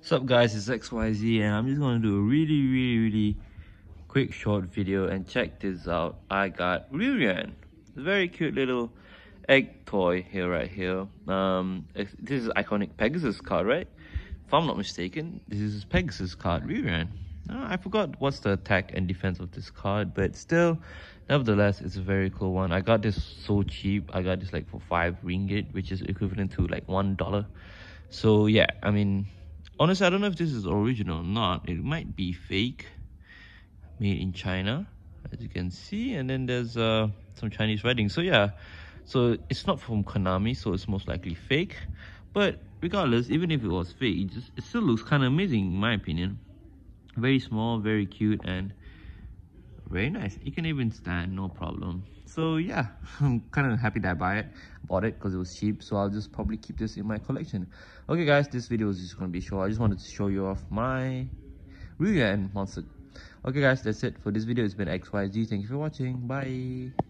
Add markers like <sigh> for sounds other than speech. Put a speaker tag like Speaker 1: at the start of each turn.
Speaker 1: What's up guys, it's XYZ and I'm just gonna do a really really really quick short video and check this out. I got Ryu Ran. a very cute little egg toy here right here. Um, this is iconic Pegasus card, right? If I'm not mistaken, this is Pegasus card, Ryu Ran. Uh, I forgot what's the attack and defense of this card, but still, nevertheless, it's a very cool one. I got this so cheap. I got this like for 5 ringgit, which is equivalent to like $1. So yeah, I mean, honestly, I don't know if this is original or not. It might be fake, made in China, as you can see. And then there's uh, some Chinese writing. So yeah, so it's not from Konami, so it's most likely fake. But regardless, even if it was fake, it, just, it still looks kind of amazing in my opinion very small very cute and very nice. It can even stand no problem. So yeah <laughs> i'm kind of happy that i buy it bought it because it was cheap so i'll just probably keep this in my collection. Okay guys this video is just going to be short. I just wanted to show you off my Ryu Ran monster. Okay guys that's it for this video. It's been xyz thank you for watching. Bye